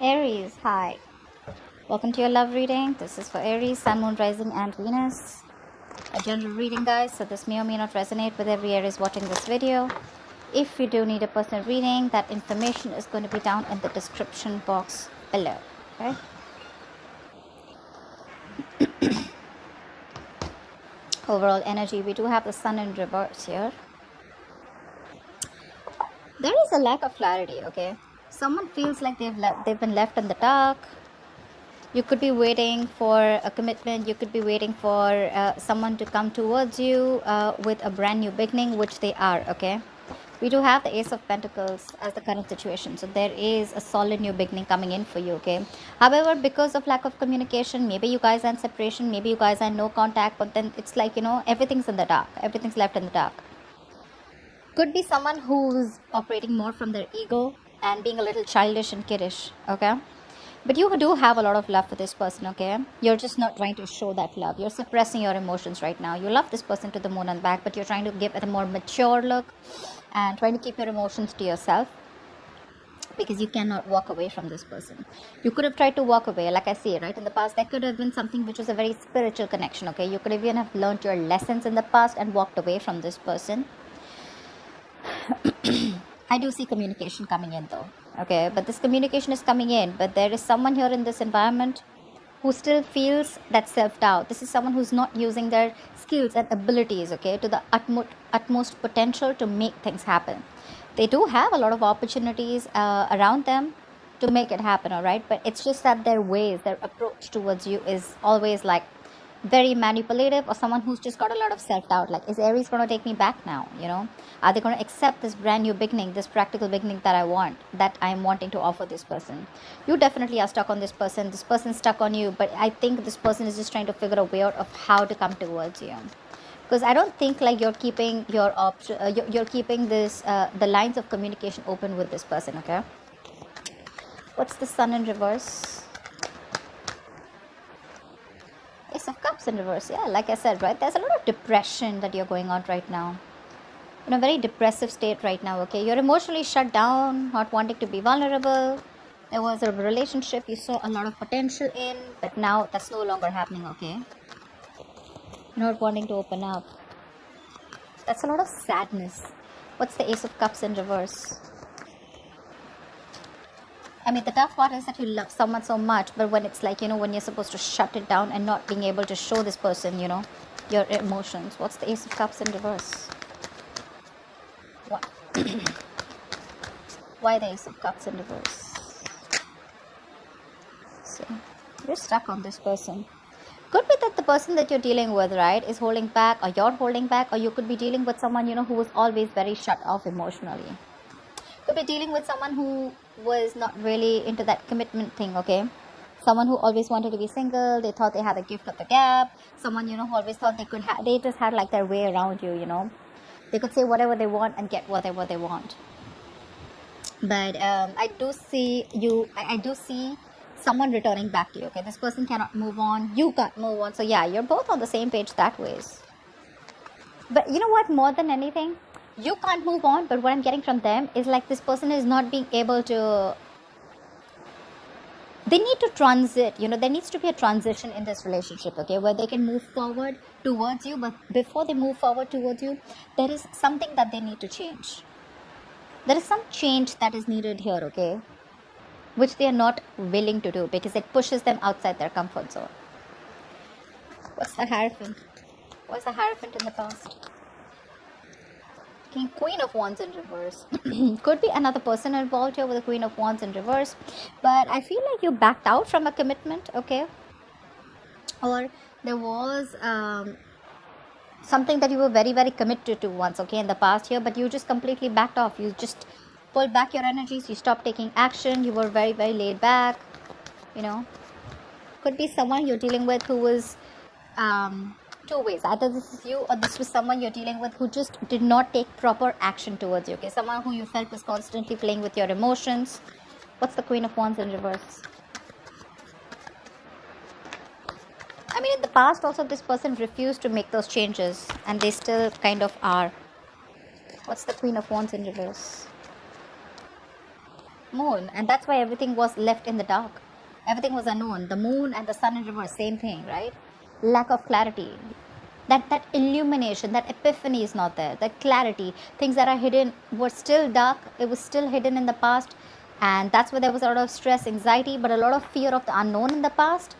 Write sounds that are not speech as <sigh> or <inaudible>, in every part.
Aries, hi. Welcome to your love reading. This is for Aries, Sun, Moon, Rising, and Venus. A general reading, guys, so this may or may not resonate with every Aries watching this video. If you do need a personal reading, that information is going to be down in the description box below. Okay? <coughs> Overall energy, we do have the Sun in reverse here. There is a lack of clarity, okay? Someone feels like they've they've been left in the dark. You could be waiting for a commitment. You could be waiting for uh, someone to come towards you uh, with a brand new beginning which they are okay? We do have the ace of pentacles as the current situation. So there is a solid new beginning coming in for you okay? However because of lack of communication maybe you guys are in separation maybe you guys are in no contact but then it's like you know everything's in the dark. Everything's left in the dark. Could be someone who's operating more from their ego and being a little childish and kiddish okay? But you do have a lot of love for this person okay? You're just not trying to show that love. You're suppressing your emotions right now. You love this person to the moon and back but you're trying to give it a more mature look and trying to keep your emotions to yourself because you cannot walk away from this person. You could have tried to walk away like i say right in the past that could have been something which was a very spiritual connection okay? You could even have learned your lessons in the past and walked away from this person <clears throat> I do see communication coming in though. Okay, but this communication is coming in, but there is someone here in this environment who still feels that self doubt. This is someone who's not using their skills and abilities, okay, to the utmost, utmost potential to make things happen. They do have a lot of opportunities uh, around them to make it happen, all right, but it's just that their ways, their approach towards you is always like very manipulative or someone who's just got a lot of self-doubt. Like is aries going to take me back now you know? Are they going to accept this brand new beginning this practical beginning that i want that i'm wanting to offer this person? You definitely are stuck on this person. This person's stuck on you but i think this person is just trying to figure a way out of how to come towards you. Because i don't think like you're keeping your option uh, you're, you're, keeping this uh, the lines of communication open with this person okay? What's the sun in reverse In reverse. Yeah, like I said, right? There's a lot of depression that you're going on right now. In a very depressive state right now, okay? You're emotionally shut down, not wanting to be vulnerable. There was a relationship you saw a lot of potential in, but now that's no longer happening, okay? Not wanting to open up. That's a lot of sadness. What's the Ace of Cups in reverse? I mean, the tough part is that you love someone so much, but when it's like, you know, when you're supposed to shut it down and not being able to show this person, you know, your emotions. What's the Ace of Cups in reverse? What? <coughs> Why the Ace of Cups in reverse? So, you're stuck on this person. Could be that the person that you're dealing with, right, is holding back, or you're holding back, or you could be dealing with someone, you know, who was always very shut off emotionally could be dealing with someone who was not really into that commitment thing okay? Someone who always wanted to be single they thought they had a gift of the gap. Someone you know who always thought they could have they just had like their way around you you know? They could say whatever they want and get whatever they want. But um, i do see you I, I do see someone returning back to you okay? This person cannot move on. You can't move on. So yeah you're both on the same page that ways. But you know what? More than anything you can't move on but what i'm getting from them is like this person is not being able to they need to transit you know there needs to be a transition in this relationship okay where they can move forward towards you but before they move forward towards you there is something that they need to change. There is some change that is needed here okay which they are not willing to do because it pushes them outside their comfort zone. What's the hierophant? What's the hierophant in the past King, Queen of Wands in reverse. <clears throat> Could be another person involved here with the Queen of Wands in reverse. But I feel like you backed out from a commitment, okay? Or there was um, something that you were very, very committed to once, okay, in the past year, but you just completely backed off. You just pulled back your energies. You stopped taking action. You were very, very laid back, you know. Could be someone you're dealing with who was... Um, two ways. Either this is you or this was someone you're dealing with who just did not take proper action towards you okay? Someone who you felt was constantly playing with your emotions. What's the queen of wands in reverse? I mean, in the past, also, this person refused to make those changes, and they still kind of are. What's the Queen of Wands in reverse? moon. And that's why everything was left in the dark. Everything was unknown. The moon and the sun in reverse same thing right lack of clarity. That that illumination that epiphany is not there. That clarity things that are hidden were still dark it was still hidden in the past and that's why there was a lot of stress anxiety but a lot of fear of the unknown in the past.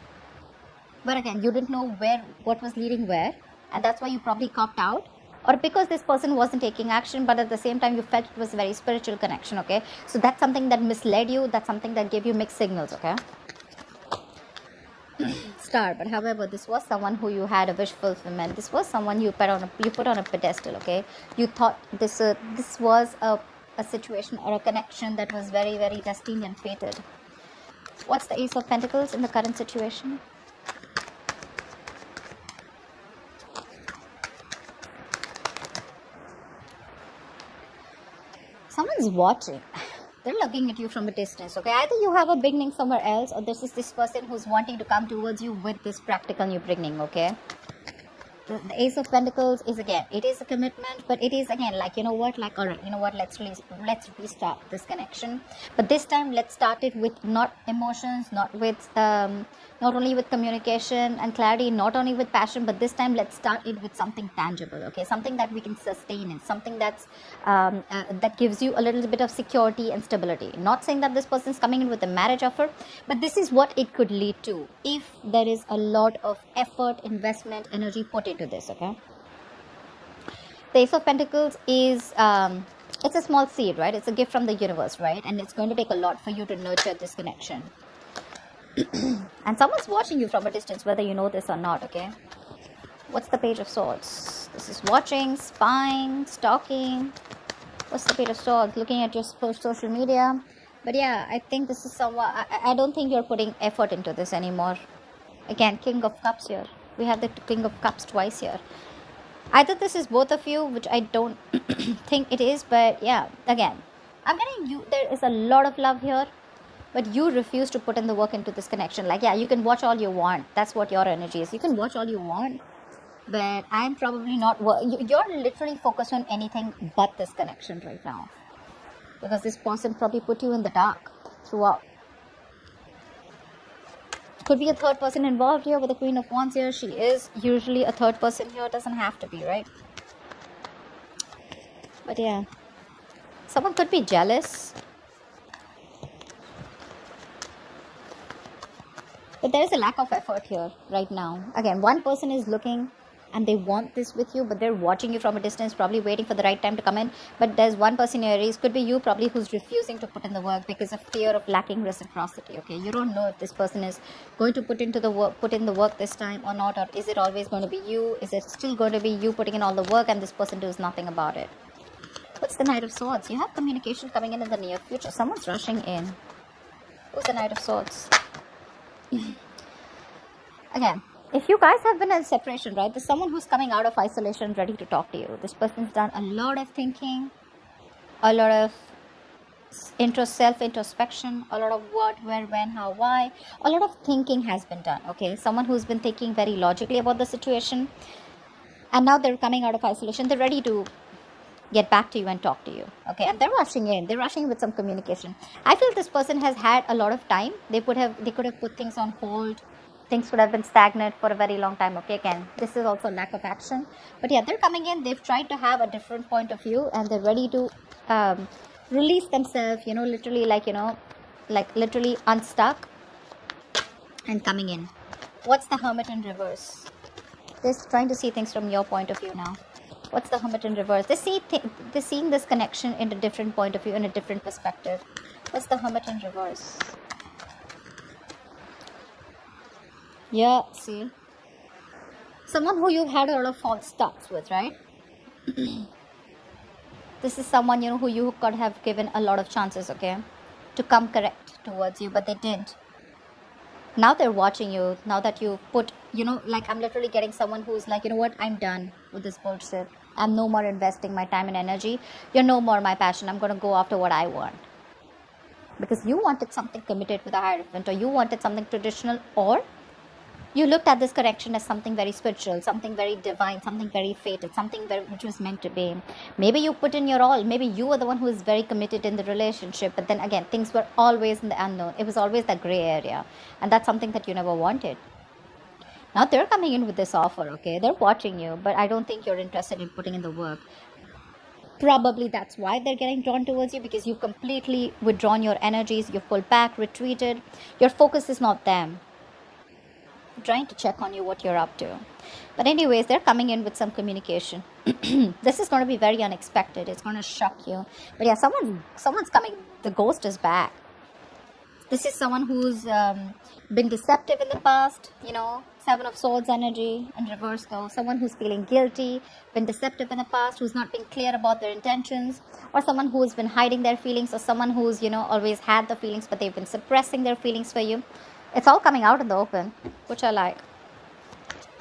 But again you didn't know where what was leading where and that's why you probably copped out. Or because this person wasn't taking action but at the same time you felt it was a very spiritual connection okay? So that's something that misled you that's something that gave you mixed signals okay star but however this was someone who you had a wish fulfillment. This was someone you put on a you put on a pedestal okay? You thought this uh, this was a, a situation or a connection that was very very destined and fated. What's the ace of pentacles in the current situation? Someone's watching <laughs> they're looking at you from a distance okay? Either you have a beginning somewhere else or this is this person who's wanting to come towards you with this practical new beginning okay? The, ace of pentacles is again it is a commitment but it is again like you know what? Like all right you know what? Let's let's restart this connection. But this time let's start it with not emotions not with um not only with communication and clarity not only with passion but this time let's start it with something tangible okay? Something that we can sustain and something that's um, uh, that gives you a little bit of security and stability. Not saying that this person's coming in with a marriage offer but this is what it could lead to if there is a lot of effort investment energy put into this okay? The ace of pentacles is um, it's a small seed right? It's a gift from the universe right? And it's going to take a lot for you to nurture this connection <clears throat> and someone's watching you from a distance, whether you know this or not, okay? What's the Page of Swords? This is watching, spying, stalking. What's the Page of Swords? Looking at your social media. But yeah, I think this is someone. I, I don't think you're putting effort into this anymore. Again, King of Cups here. We have the King of Cups twice here. Either this is both of you, which I don't <clears throat> think it is, but yeah, again, I'm getting you. There is a lot of love here but you refuse to put in the work into this connection. Like yeah you can watch all you want. That's what your energy is. You can watch all you want but i'm probably not you're literally focused on anything but this connection right now. Because this person probably put you in the dark throughout. Could be a third person involved here with the queen of wands here. She is usually a third person here. Doesn't have to be right? But yeah. Someone could be jealous but there is a lack of effort here right now. Again one person is looking and they want this with you but they're watching you from a distance probably waiting for the right time to come in. But there's one person in aries could be you probably who's refusing to put in the work because of fear of lacking reciprocity okay? You don't know if this person is going to put into the work put in the work this time or not or is it always going to be you? Is it still going to be you putting in all the work and this person does nothing about it? What's the knight of swords? You have communication coming in in the near future. Someone's rushing in. Who's the knight of swords <clears throat> again if you guys have been in separation right there's someone who's coming out of isolation ready to talk to you. This person's done a lot of thinking a lot of intro self introspection a lot of what where when how why. A lot of thinking has been done okay? Someone who's been thinking very logically about the situation and now they're coming out of isolation. They're ready to get back to you and talk to you. Okay and they're rushing in. They're rushing with some communication. I feel this person has had a lot of time. They could have they could have put things on hold. Things would have been stagnant for a very long time. Okay again this is also lack of action. But yeah they're coming in. They've tried to have a different point of view and they're ready to um, release themselves you know literally like you know like literally unstuck and coming in. What's the hermit in reverse? They're trying to see things from your point of view now what's the hermit in reverse? They see th they're seeing this connection in a different point of view in a different perspective. What's the hermit in reverse? Yeah see? Someone who you've had a lot of false starts with right? <clears throat> This is someone you know who you could have given a lot of chances okay to come correct towards you but they didn't. Now they're watching you. Now that you put you know like i'm literally getting someone who's like you know what? I'm done with this bullshit I'm no more investing my time and energy. You're no more my passion. I'm going to go after what I want. Because you wanted something committed with a higher hierophant, or you wanted something traditional, or you looked at this connection as something very spiritual, something very divine, something very fated, something very, which was meant to be. Maybe you put in your all. Maybe you were the one who was very committed in the relationship, but then again, things were always in the unknown. It was always that gray area, and that's something that you never wanted. Now they're coming in with this offer, okay? They're watching you, but I don't think you're interested in putting in the work. Probably that's why they're getting drawn towards you because you've completely withdrawn your energies, you've pulled back, retreated. Your focus is not them. Trying to check on you what you're up to. But anyways they're coming in with some communication. <clears throat> This is going to be very unexpected. It's going to shock you. But yeah someone someone's coming. The ghost is back. This is someone who's um, been deceptive in the past you know seven of swords energy in reverse though someone who's feeling guilty been deceptive in the past who's not been clear about their intentions or someone who's been hiding their feelings or someone who's you know always had the feelings but they've been suppressing their feelings for you it's all coming out in the open, which I like.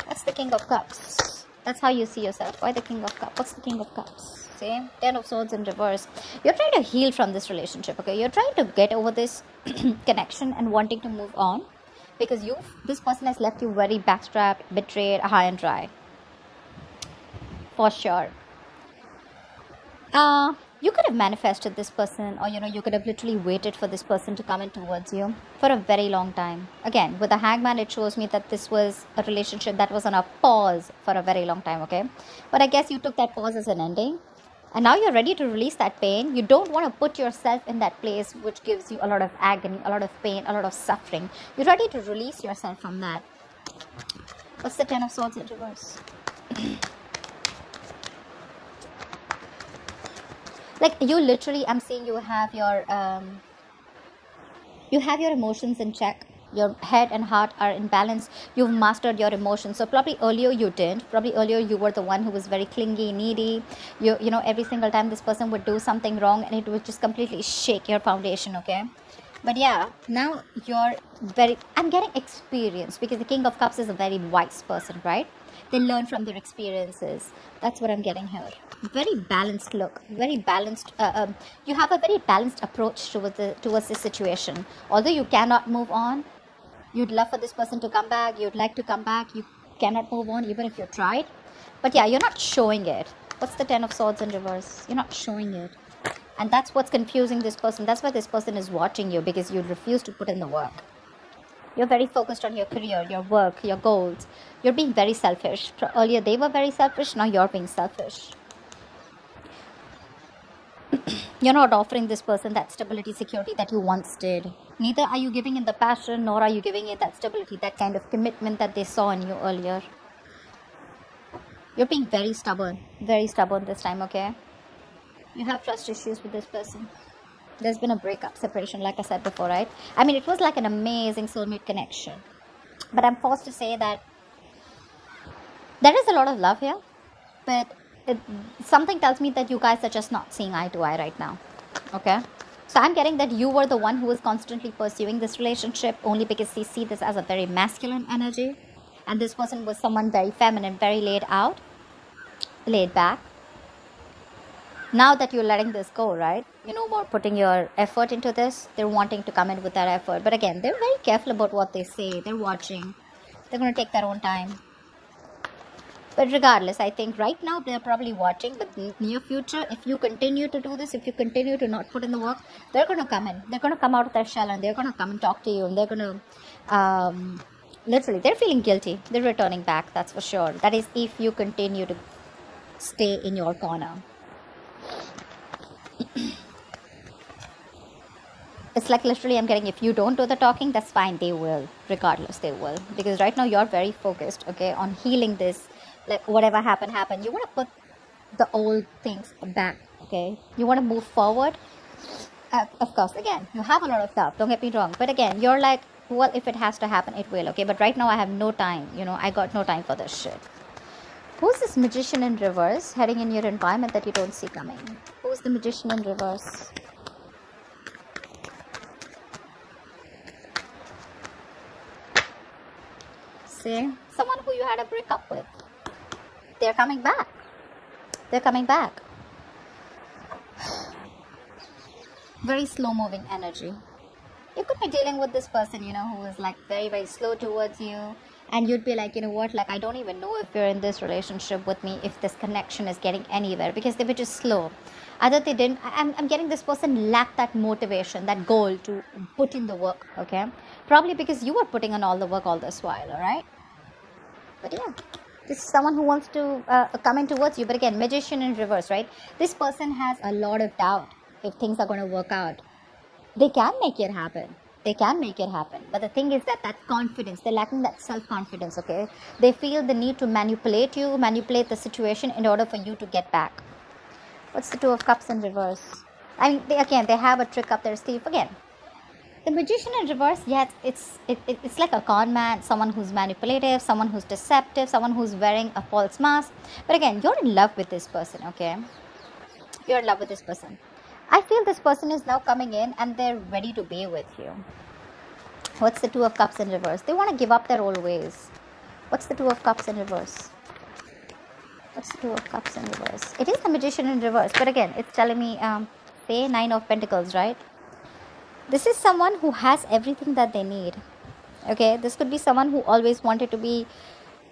That's the King of Cups. That's how you see yourself. Why the King of Cups? What's the King of Cups? See? Ten of Swords in reverse. You're trying to heal from this relationship, okay? You're trying to get over this <clears throat> connection and wanting to move on because you, this person has left you very backstrapped, betrayed, high and dry. For sure. Uh, you could have manifested this person or you know you could have literally waited for this person to come in towards you for a very long time again with the hangman it shows me that this was a relationship that was on a pause for a very long time okay but i guess you took that pause as an ending and now you're ready to release that pain. You don't want to put yourself in that place which gives you a lot of agony a lot of pain a lot of suffering. You're ready to release yourself from that. What's the ten of swords in reverse? Like you literally i'm seeing you have your um, you have your emotions in check your head and heart are in balance you've mastered your emotions. So probably earlier you didn't. Probably earlier you were the one who was very clingy needy. You you know every single time this person would do something wrong and it would just completely shake your foundation okay? But yeah now you're very i'm getting experience because the king of cups is a very wise person right? They learn from their experiences. That's what i'm getting here. Very balanced look. Very balanced uh, um, you have a very balanced approach towards the towards this situation. Although you cannot move on you'd love for this person to come back. You'd like to come back. You cannot move on even if you tried. But yeah you're not showing it. What's the ten of swords in reverse? You're not showing it. And that's what's confusing this person. That's why this person is watching you because you refuse to put in the work. You're very focused on your career your work your goals. You're being very selfish. Earlier they were very selfish. Now you're being selfish <clears throat> you're not offering this person that stability security that you once did. Neither are you giving in the passion nor are you giving it that stability that kind of commitment that they saw in you earlier. You're being very stubborn. Very stubborn this time okay? You have trust issues with this person. There's been a breakup separation like i said before right? I mean it was like an amazing soulmate connection. But i'm forced to say that there is a lot of love here but it, something tells me that you guys are just not seeing eye to eye right now okay? So i'm getting that you were the one who was constantly pursuing this relationship only because they see this as a very masculine energy. And this person was someone very feminine very laid out laid back. Now that you're letting this go right? You know more putting your effort into this. They're wanting to come in with that effort. But again they're very careful about what they say. They're watching. They're going to take their own time but regardless i think right now they're probably watching but near future if you continue to do this if you continue to not put in the work they're going to come in. They're going to come out of their shell and they're going to come and talk to you and they're going to um, literally they're feeling guilty. They're returning back that's for sure. That is if you continue to stay in your corner. <clears throat> It's like literally i'm getting if you don't do the talking that's fine they will. Regardless they will. Because right now you're very focused okay on healing this like whatever happened happened. You want to put the old things back okay? You want to move forward? Uh, of course again you have a lot of stuff don't get me wrong. But again you're like well if it has to happen it will okay? But right now i have no time you know? I got no time for this shit. Who's this magician in reverse heading in your environment that you don't see coming? Who's the magician in reverse? See? Someone who you had a breakup with they're coming back. They're coming back. <sighs> Very slow moving energy. You could be dealing with this person, you know, who is like very, very slow towards you. and you'd be like you know what like i don't even know if you're in this relationship with me if this connection is getting anywhere because they were just slow either they didn't I'm, I'm getting this person lack that motivation that goal to put in the work okay probably because you were putting in all the work all this while all right but yeah this is someone who wants to uh, come in towards you but again magician in reverse right? This person has a lot of doubt if things are going to work out. They can make it happen. They can make it happen. But the thing is that that confidence. They're lacking that self-confidence okay? They feel the need to manipulate you manipulate the situation in order for you to get back. What's the two of cups in reverse? I mean they, again they have a trick up their sleeve. Again the magician in reverse yes it's it, it, it's like a con man someone who's manipulative someone who's deceptive someone who's wearing a false mask but again you're in love with this person okay you're in love with this person I feel this person is now coming in and they're ready to be with you. What's the Two of Cups in reverse? They want to give up their old ways. What's the Two of Cups in reverse? What's the Two of Cups in reverse? It is the Magician in reverse, but again, it's telling me, um, say, Nine of Pentacles, right? This is someone who has everything that they need. Okay, this could be someone who always wanted to be.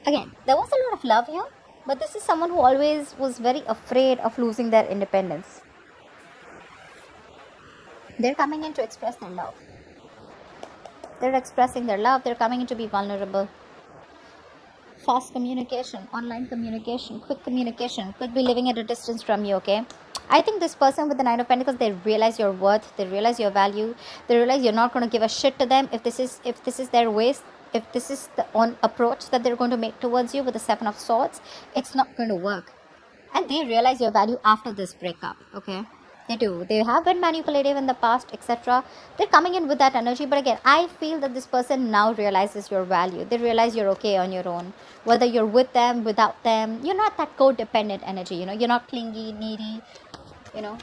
Again, there was a lot of love here, but this is someone who always was very afraid of losing their independence they're coming in to express their love. They're expressing their love. They're coming in to be vulnerable. Fast communication, online communication, quick communication. Could be living at a distance from you, okay? I think this person with the Nine of Pentacles, they realize your worth, they realize your value, they realize you're not going to give a shit to them if this is if this is their ways, if this is the on approach that they're going to make towards you with the Seven of Swords, it's not going to work. And they realize your value after this breakup, okay? They do. They have been manipulative in the past etc they're coming in with that energy but again i feel that this person now realizes your value. They realize you're okay on your own. Whether you're with them without them you're not that codependent energy you know? You're not clingy needy you know?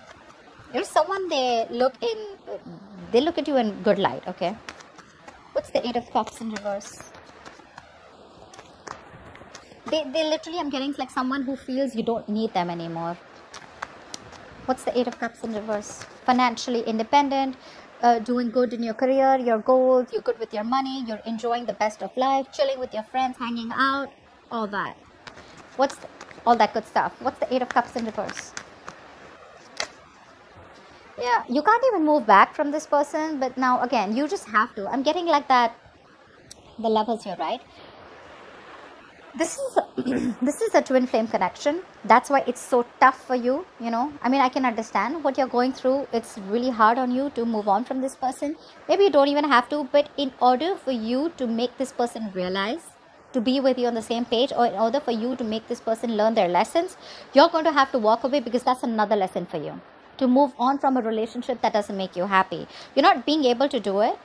You're someone they look in they look at you in good light okay? What's the eight of cups in reverse? They, they literally i'm getting like someone who feels you don't need them anymore What's the Eight of Cups in reverse? Financially independent, uh, doing good in your career, your goals, you're good with your money, you're enjoying the best of life, chilling with your friends, hanging out, all that. What's the, all that good stuff? What's the Eight of Cups in reverse? Yeah, you can't even move back from this person, but now again, you just have to. I'm getting like that. The lovers here, right? This is <clears throat> this is a twin flame connection. That's why it's so tough for you you know. I mean i can understand what you're going through. It's really hard on you to move on from this person. Maybe you don't even have to but in order for you to make this person realize to be with you on the same page or in order for you to make this person learn their lessons you're going to have to walk away because that's another lesson for you. To move on from a relationship that doesn't make you happy. You're not being able to do it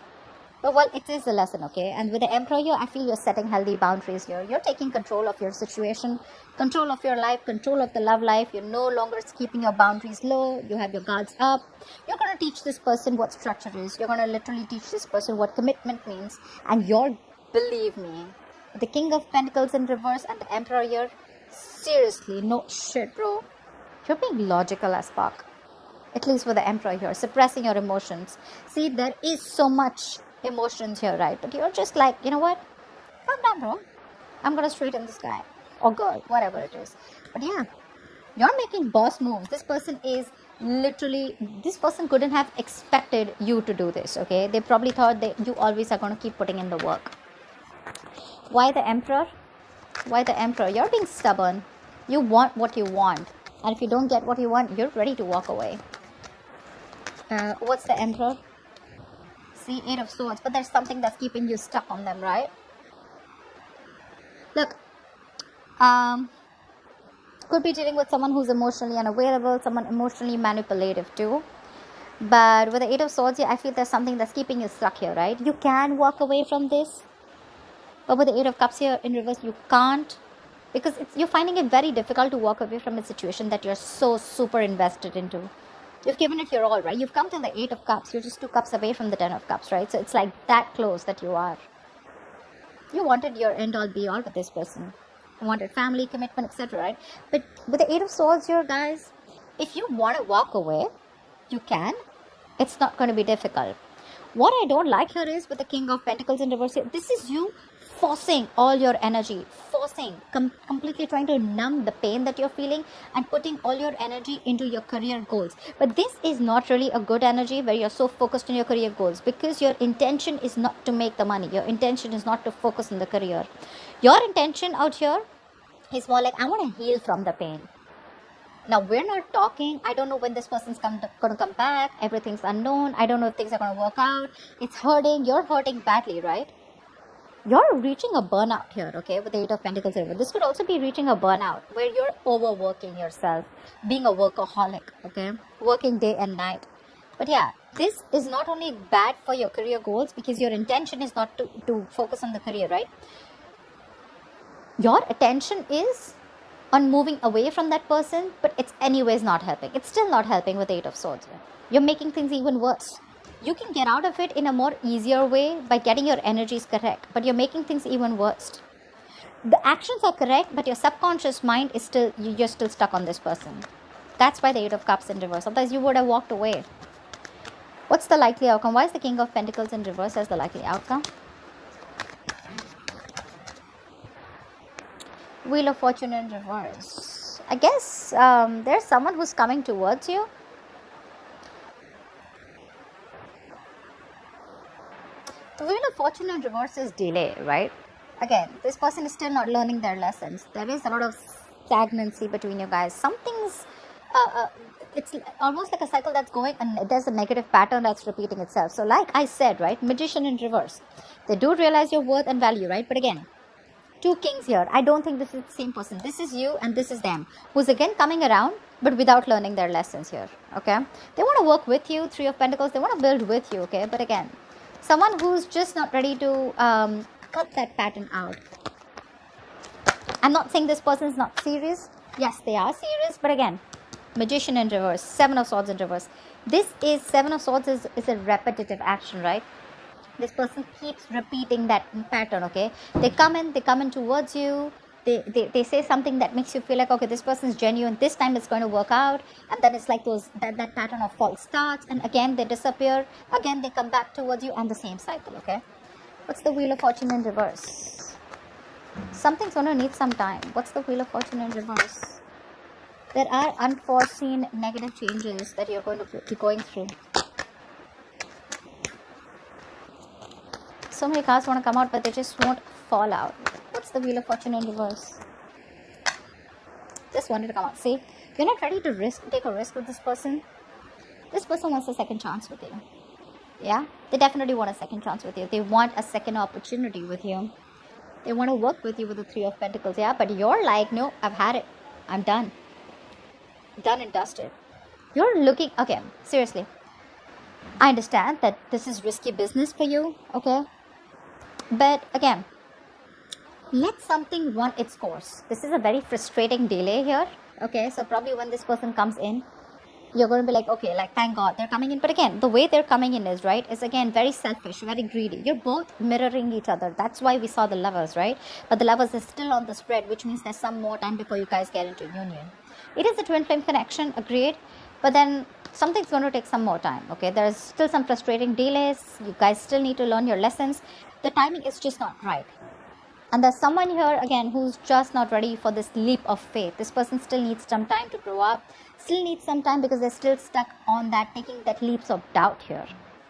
but well, it is a lesson, okay? And with the Emperor I feel you're setting healthy boundaries here. You're taking control of your situation, control of your life, control of the love life. You're no longer keeping your boundaries low. You have your guards up. You're going to teach this person what structure is. You're going to literally teach this person what commitment means. And you're, believe me, the King of Pentacles in reverse and the Emperor here, seriously, no shit, bro. You're being logical as fuck at least for the emperor here suppressing your emotions see there is so much emotions here, right? But you're just like, you know what? Calm down, bro. I'm gonna straighten this guy or girl, whatever it is. But yeah, you're making boss moves. This person is literally this person couldn't have expected you to do this okay they probably thought that you always are going to keep putting in the work why the emperor why the emperor you're being stubborn you want what you want and if you don't get what you want you're ready to walk away uh, what's the emperor see eight of swords but there's something that's keeping you stuck on them right? Look um could be dealing with someone who's emotionally unavailable someone emotionally manipulative too. But with the eight of swords here i feel there's something that's keeping you stuck here right? You can walk away from this but with the eight of cups here in reverse you can't because you're finding it very difficult to walk away from a situation that you're so super invested into You've given it your all, right? You've come to the Eight of Cups. You're just two cups away from the Ten of Cups, right? So it's like that close that you are. You wanted your end all be all with this person. You wanted family, commitment, etc., right? But with the Eight of Swords here, guys, if you want to walk away, you can. It's not going to be difficult. what i don't like here is with the king of pentacles in reverse this is you forcing all your energy forcing com- completely trying to numb the pain that you're feeling and putting all your energy into your career goals but this is not really a good energy where you're so focused on your career goals because your intention is not to make the money your intention is not to focus on the career your intention out here is more like i want to heal from the pain now we're not talking. I don't know when this person's come to, gonna come back. Everything's unknown. I don't know if things are gonna work out. It's hurting. You're hurting badly, right? You're reaching a burnout here, okay, with the Eight of Pentacles River. This could also be reaching a burnout where you're overworking yourself, being a workaholic, okay, working day and night. But yeah, this is not only bad for your career goals because your intention is not to, to focus on the career, right? Your attention is on moving away from that person, but it's anyways not helping. It's still not helping with Eight of Swords. You're making things even worse. You can get out of it in a more easier way by getting your energies correct, but you're making things even worse. The actions are correct, but your subconscious mind is still you're still stuck on this person. That's why the Eight of Cups in reverse. Otherwise, you would have walked away. What's the likely outcome? Why is the King of Pentacles in reverse as the likely outcome? Wheel of Fortune in reverse. I guess um, there's someone who's coming towards you. The Wheel of Fortune in reverse is delay, right? Again, this person is still not learning their lessons. There is a lot of stagnancy between you guys. Something's, uh, uh, it's almost like a cycle that's going and there's a negative pattern that's repeating itself. So, like I said, right, Magician in reverse. They do realize your worth and value, right? But again, two kings here. I don't think this is the same person. This is you and this is them. Who's again coming around but without learning their lessons here. Okay. They want to work with you. Three of Pentacles. They want to build with you. Okay. But again, someone who's just not ready to um, cut that pattern out. I'm not saying this person is not serious. Yes, they are serious. But again, Magician in reverse. Seven of Swords in reverse. This is Seven of Swords is, is a repetitive action, right? this person keeps repeating that pattern okay they come in they come in towards you they, they, they say something that makes you feel like okay this person is genuine. This time it's going to work out. And then it's like those that, that pattern of false starts. And again they disappear. Again they come back towards you and the same cycle okay? What's the wheel of fortune in reverse? Something's going to need some time. What's the wheel of fortune in reverse? There are unforeseen negative changes that you're going to be going through. So many cards want to come out but they just won't fall out the wheel of fortune in reverse. Just wanted to come out. See you're not ready to risk take a risk with this person. This person wants a second chance with you. Yeah? They definitely want a second chance with you. They want a second opportunity with you. They want to work with you with the three of pentacles. Yeah but you're like no i've had it. I'm done. Done and dusted. You're looking okay seriously. I understand that this is risky business for you okay? But again, let something run its course. This is a very frustrating delay here. Okay, so probably when this person comes in, you're going to be like, okay, like thank God they're coming in. But again, the way they're coming in is right is again very selfish, very greedy. You're both mirroring each other. That's why we saw the lovers, right? But the lovers is still on the spread, which means there's some more time before you guys get into union. It is a twin flame connection, agreed. But then something's going to take some more time. Okay, there's still some frustrating delays. You guys still need to learn your lessons the timing is just not right and there's someone here again who's just not ready for this leap of faith. This person still needs some time to grow up still needs some time because they're still stuck on that taking that leaps of doubt here.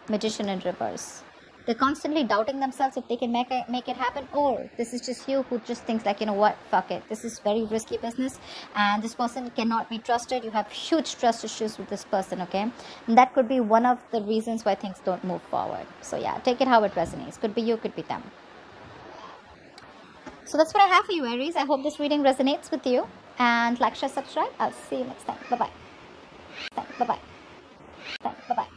Magician in reverse. They're constantly doubting themselves if they can make it, make it happen or this is just you who just thinks like you know what fuck it. This is very risky business and this person cannot be trusted. You have huge trust issues with this person okay? And that could be one of the reasons why things don't move forward. So yeah take it how it resonates. Could be you could be them so that's what I have for you, Aries. I hope this reading resonates with you. And like, share, subscribe. I'll see you next time. Bye-bye. Bye-bye. Bye-bye.